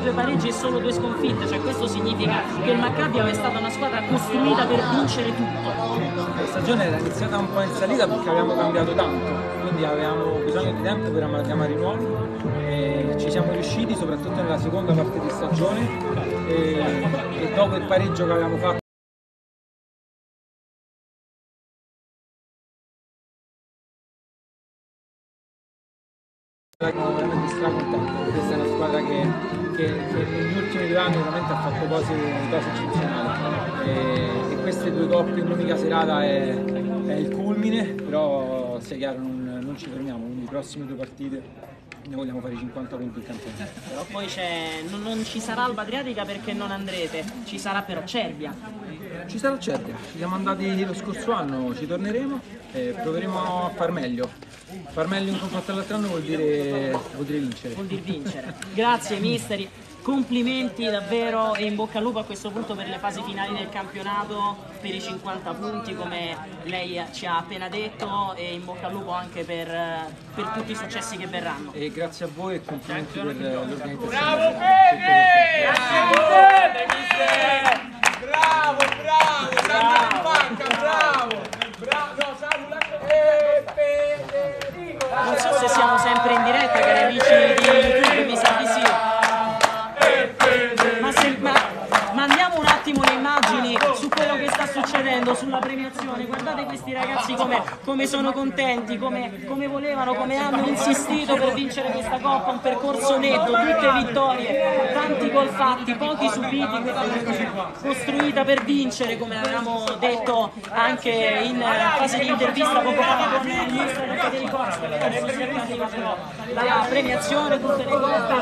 anche due pareggi e solo due sconfitte, cioè questo significa che il Maccabi è stata una squadra costruita per vincere tutto. La stagione era iniziata un po' in salita perché avevamo cambiato tanto, quindi avevamo bisogno di tempo per amalgamare i nuovi e ci siamo riusciti soprattutto nella seconda parte di stagione e, e dopo il pareggio che avevamo fatto Veramente stracontenti, questa è una squadra che, che, che, negli ultimi due anni veramente ha fatto cose, cose eccezionali. E, e, queste due coppe in un'unica serata è, è, il culmine, però sia chiaro non, non ci fermiamo, quindi le prossime due partite ne vogliamo fare 50 punti in campionato. Però poi non, non, ci sarà Alba Adriatica perché non andrete, ci sarà però Cervia. Ci sarà Cervia, ci siamo andati lo scorso anno, ci torneremo e proveremo a far meglio. Far meglio in confronto all'altro anno vuol dire, vuol dire vincere. Vuol dire vincere. Grazie misteri complimenti davvero e in bocca al lupo a questo punto per le fasi finali del campionato, per i 50 punti come lei ci ha appena detto e in bocca al lupo anche per, per tutti i successi che verranno. E grazie a voi e complimenti per l'organizzazione. Bravo Fede! Bravo, bravo! Bravo, bravo! bravo! bravo. No, Samu, Federico! Non so se siamo sempre in diretta, cari amici di succedendo, sulla premiazione. Guardate questi ragazzi come, come sono contenti, come, come, volevano, come hanno insistito per vincere questa coppa. Un percorso netto, tutte vittorie, tanti gol fatti, pochi subiti. Costruita per vincere, come avevamo detto anche in fase di intervista poco fa La premiazione, tutte le coppe,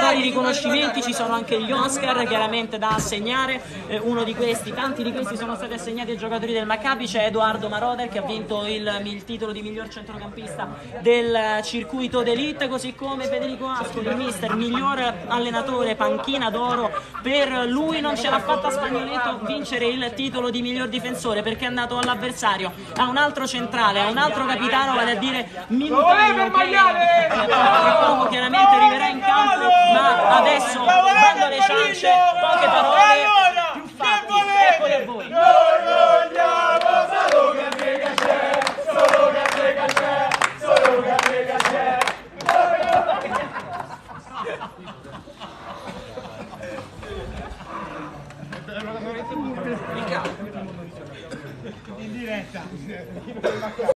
vari riconoscimenti, ci sono anche gli Oscar, chiaramente da assegnare, eh, uno di questi, tanti di questi sono stati assegnati ai giocatori del Maccabi, c'è Edoardo Maroder che ha vinto il, il titolo di miglior centrocampista del circuito d'elite, così come Federico Ascoli, mister, miglior allenatore, panchina d'oro, per lui. Non ce l'ha fatta Spagnoletto vincere il titolo di miglior difensore perché è andato all'avversario, a un altro centrale, a un altro capitano, vale a dire Milutano, che tra poco chiaramente arriverà in campo, ma adesso bando alle ciance, poche parole In diretta.